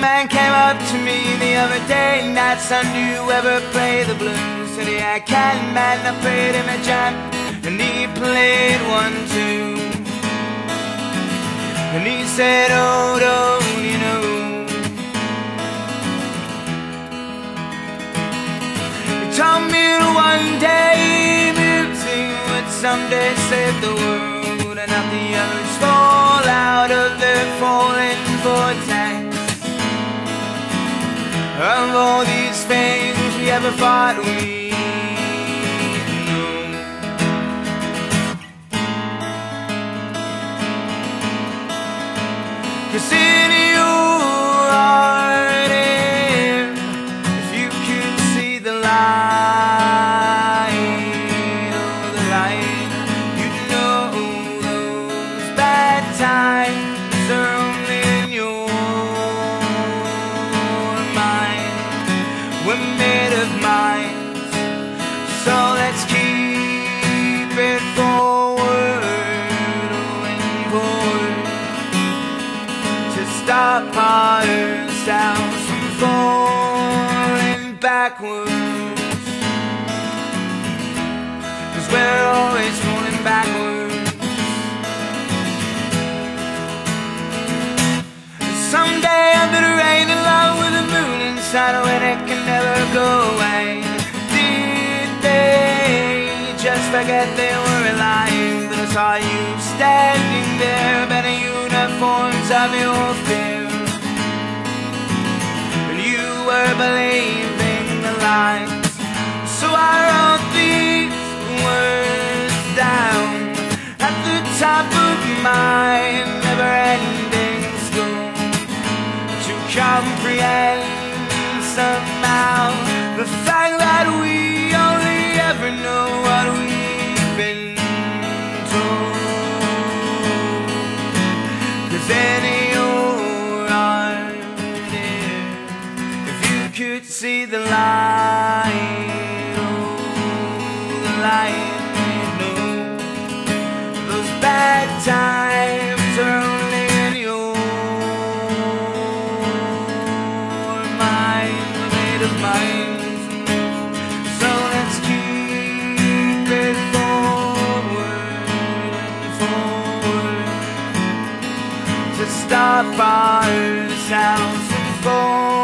man came up to me the other day and asked son, do you ever play the blues? Said yeah, I can, man, I played him a jam and he played one too. And he said, oh, don't you know? He told me one day music would someday save the world Of all these things we ever fought, we knew Cause stop ourselves from falling backwards Cause we're always falling backwards Someday under the rain in love with the moon inside it, it can never go away. Did they just forget they were alive? But I saw you standing there, better uniforms of your fear. Believing the lies. So I wrote these words down at the top of my never-ending school to comprehend you to see the light, oh, the light we know. Those bad times are only in your mind, made of mind. So let's keep it forward, forward to stop ourselves from falling.